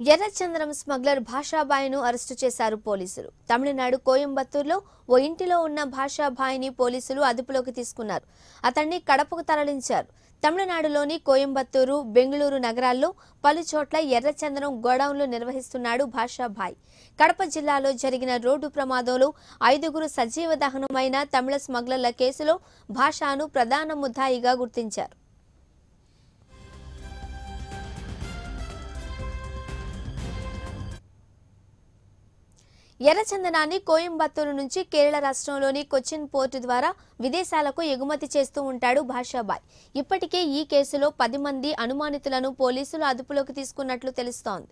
ఎర్రచందనం smuggler భాషాభాయ్ను arrest చేశారు పోలీసులు. తమిళనాడు కోయంబత్తూరులో ఓ ఇంటిలో ఉన్న భాషాభాయ్ని పోలీసులు అదుపులోకి తీసుకున్నారు. అతన్ని కడపకు తరలించారు. తమిళనాడులోని కోయంబత్తూరు బెంగళూరు నగరాల్లో పలుచోట్ల ఎర్రచందనం గోడౌన్లు నిర్వహిస్తున్నాడు భాషాభాయ్ కడప జిల్లాలో జరిగిన రోడ్డు ప్రమాదంలో ఐదుగురు సజీవ దహనమైన తమిళ స్మగ్లర్ల కేసులో భాషాను ప్రధాన ముద్దాయిగా గుర్తించారు. ఎర్రచందనాన్ని కోయంబత్తూరు నుంచి కేరళ రాష్ట్రంలోని కొచ్చిన్ పోర్టు ద్వారా విదేశాలకు ఎగుమతి చేస్తూ ఉంటాడు భాషాబాయ్. ఇప్పటికే ఈ కేసులో పది మంది అనుమానితులను పోలీసులు అదుపులోకి తీసుకున్నట్లు తెలుస్తోంది.